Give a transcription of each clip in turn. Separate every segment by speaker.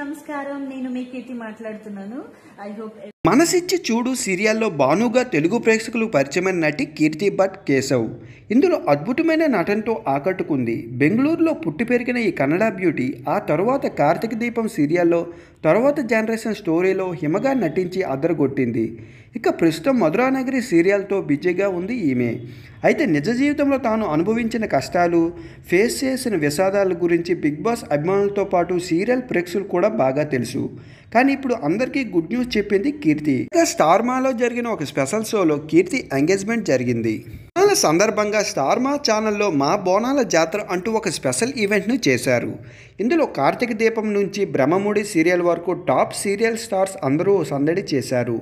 Speaker 1: నమస్కారం. నేను మీ కీర్తి మాట్లాడుతున్నాను. ఐ హోప్
Speaker 2: మనసిచ్చి చూడు సీరియల్లో బానుగా తెలుగు ప్రేక్షకులు పరిచయమైన నటి కీర్తి భట్ కేశవ్. ఇందులో అద్భుతమైన నటనతో ఆకట్టుకుంది. బెంగళూరులో పుట్టి పెరిగిన ఈ కన్నడ బ్యూటీ ఆ తరువాత కార్తీక దీపం సీరియల్లో తర్వాత జనరేషన్ స్టోరీలో హిమగా నటించి అదరగొట్టింది. ఇక ప్రస్తుతం మధురానగరి సీరియల్తో బిజీగా ఉంది ఈమె. అయితే నిజ జీవితంలో తాను అనుభవించిన కష్టాలు ఫేస్ చేసిన విషాదాల గురించి బిగ్ బాస్ అభిమానులతో పాటు సీరియల్ ప్రేక్షకులు కూడా బాగా తెలుసు. కానీ ఇప్పుడు అందరికీ గుడ్ న్యూస్ చెప్పింది కీర్తి. స్టార్మాలో స్టార్ మాలో జరిగిన ఒక స్పెషల్ షోలో కీర్తి ఎంగేజ్మెంట్ జరిగింది. బోనాల సందర్భంగా స్టార్ మా ఛానల్లో మా బోనాల జాతర అంటూ ఒక స్పెషల్ ఈవెంట్ను చేశారు. ఇందులో కార్తీక దీపం నుంచి బ్రహ్మముడి సీరియల్ వరకు టాప్ సీరియల్ స్టార్స్ అందరూ సందడి చేశారు.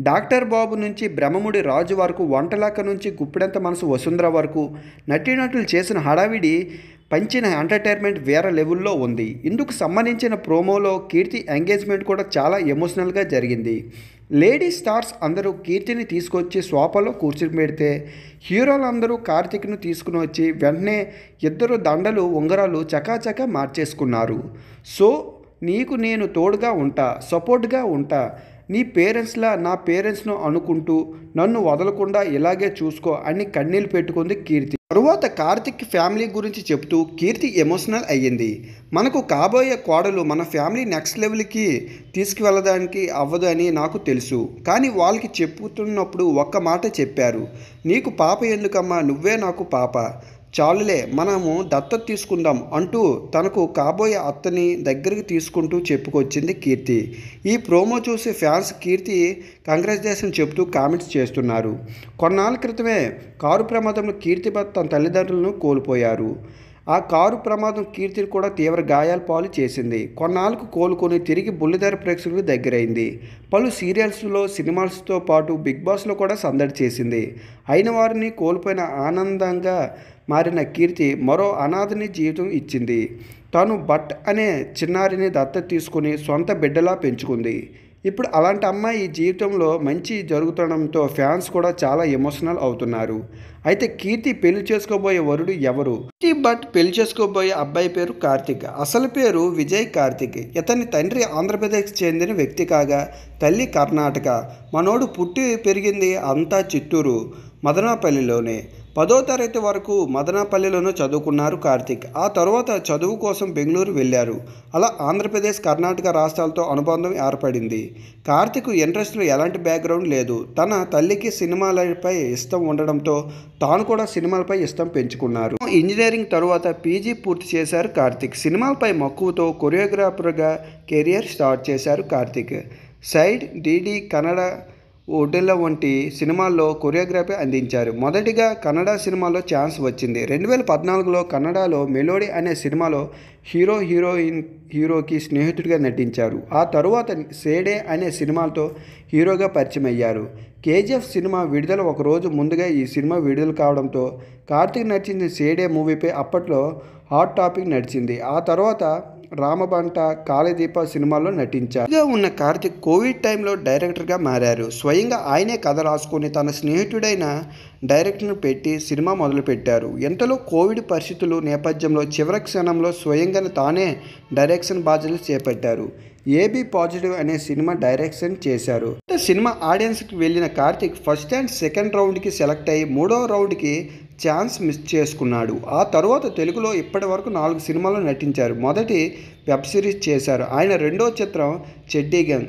Speaker 2: డాక్టర్ బాబు నుంచి బ్రహ్మముడి రాజు వరకు వంటలాక నుంచి గుప్పిడంత మనసు వసుంధర వరకు నటీనటులు చేసిన హడావిడి పంచిన ఎంటర్టైన్మెంట్ వేరే లెవెల్లో ఉంది. ఇందుకు సంబంధించిన ప్రోమోలో కీర్తి ఎంగేజ్మెంట్ కూడా చాలా ఎమోషనల్గా జరిగింది. లేడీ స్టార్స్ అందరూ కీర్తిని తీసుకొచ్చి సోఫాలో పెడితే హీరోలందరూ కార్తీక్ను తీసుకుని వచ్చి వెంటనే ఇద్దరు దండలు ఉంగరాలు చకాచకా మార్చేసుకున్నారు. సో నీకు నేను తోడుగా ఉంటా సపోర్ట్గా ఉంటా నీ పేరెంట్స్లా నా పేరెంట్స్ను అనుకుంటూ నన్ను వదలకుండా ఇలాగే చూసుకో అని కన్నీళ్ళు పెట్టుకుంది కీర్తి. తరువాత కార్తిక్ ఫ్యామిలీ గురించి చెప్తూ కీర్తి ఎమోషనల్ అయ్యింది. మనకు కాబోయే కోడలు మన ఫ్యామిలీ నెక్స్ట్ లెవెల్కి తీసుకువెళ్ళడానికి అవ్వదు అని నాకు తెలుసు. కానీ వాళ్ళకి చెప్పుతున్నప్పుడు ఒక్క మాట చెప్పారు. నీకు పాప ఎందుకమ్మా? నువ్వే నాకు పాప. చాలులే మనము దత్తత తీసుకుందాం అంటూ తనకు కాబోయే అత్తని దగ్గరికి తీసుకుంటూ చెప్పుకొచ్చింది కీర్తి. ఈ ప్రోమో చూసి ఫ్యాన్స్ కీర్తి కంగ్రాచులేషన్ చెబుతూ కామెంట్స్ చేస్తున్నారు. కొన్నాళ్ళ క్రితమే కారు ప్రమాదంలో కీర్తి తన తల్లిదండ్రులను కోల్పోయారు. ఆ కారు ప్రమాదం కీర్తిని కూడా తీవ్ర గాయాల పాలు చేసింది. కొన్నాళ్ళకు కోలుకొని తిరిగి బుల్లితెర ప్రేక్షకులకు దగ్గరైంది. పలు సీరియల్స్లో సినిమాస్తో పాటు బిగ్ బాస్లో కూడా సందడి చేసింది. అయిన వారిని కోల్పోయిన ఆనందంగా మారిన కీర్తి మరో అనాథని జీవితం ఇచ్చింది. తాను భట్ అనే చిన్నారిని దత్త తీసుకుని సొంత బిడ్డలా పెంచుకుంది. ఇప్పుడు అలాంటి అమ్మాయి జీవితంలో మంచి జరుగుతుండడంతో ఫ్యాన్స్ కూడా చాలా ఎమోషనల్ అవుతున్నారు. అయితే కీర్తి పెళ్ళి చేసుకోబోయే వరుడు ఎవరు? కీర్తి భట్ పెళ్ళి చేసుకోబోయే అబ్బాయి పేరు కార్తిక్. అసలు పేరు విజయ్ కార్తిక్. ఇతని తండ్రి ఆంధ్రప్రదేశ్కి చెందిన వ్యక్తి కాగా తల్లి కర్ణాటక. మనోడు పుట్టి పెరిగింది అంతా చిత్తూరు మదనాపల్లిలోనే. పదో తరగతి వరకు మదనాపల్లిలోనూ చదువుకున్నారు కార్తిక్. ఆ తర్వాత చదువు కోసం బెంగళూరు వెళ్ళారు. అలా ఆంధ్రప్రదేశ్ కర్ణాటక రాష్ట్రాలతో అనుబంధం ఏర్పడింది. కార్తిక్ ఇంట్రెస్ట్లో ఎలాంటి బ్యాక్గ్రౌండ్ లేదు. తన తల్లికి సినిమాలపై ఇష్టం ఉండడంతో తాను కూడా సినిమాలపై ఇష్టం పెంచుకున్నారు. ఇంజనీరింగ్ తరువాత పీజీ పూర్తి చేశారు కార్తిక్. సినిమాలపై మక్కువతో కొరియోగ్రాఫర్గా కెరియర్ స్టార్ట్ చేశారు కార్తిక్. సైడ్ డిడి కన్నడ ఒడెల్ల వంటి సినిమాల్లో కొరియోగ్రఫీ అందించారు. మొదటిగా కన్నడ సినిమాలో ఛాన్స్ వచ్చింది. రెండు వేల పద్నాలుగులో కన్నడలో మెలోడీ అనే సినిమాలో హీరో హీరోయిన్ హీరోకి స్నేహితుడిగా నటించారు. ఆ తరువాత సేడే అనే సినిమాతో హీరోగా పరిచయం అయ్యారు కేజీఎఫ్ సినిమా విడుదల ఒక రోజు ముందుగా ఈ సినిమా విడుదల కావడంతో కార్తీక్ నటించిన సేడే మూవీపై అప్పట్లో హాట్ టాపిక్ నడిచింది. ఆ తర్వాత రామబంట కాళదీప సినిమాల్లో నటించారు. ఇదిగా ఉన్న కార్తిక్ కోవిడ్ టైంలో డైరెక్టర్గా మారారు. స్వయంగా ఆయనే కథ రాసుకొని తన స్నేహితుడైన డైరెక్టర్ను పెట్టి సినిమా మొదలుపెట్టారు. ఎంతలో కోవిడ్ పరిస్థితులు నేపథ్యంలో చివరి క్షణంలో స్వయంగా తానే డైరెక్షన్ బాధ్యతలు చేపట్టారు. ఏబీ పాజిటివ్ అనే సినిమా డైరెక్షన్ చేశారు. సినిమా ఆడియన్స్కి వెళ్ళిన కార్తిక్ ఫస్ట్ అండ్ సెకండ్ రౌండ్కి సెలెక్ట్ అయ్యి మూడో రౌండ్కి ఛాన్స్ మిస్ చేసుకున్నాడు. ఆ తర్వాత తెలుగులో ఇప్పటి వరకు నాలుగు సినిమాల్లో నటించారు. మొదటి వెబ్ సిరీస్ చేశారు. ఆయన రెండో చిత్రం చెడ్డీ గంగ్.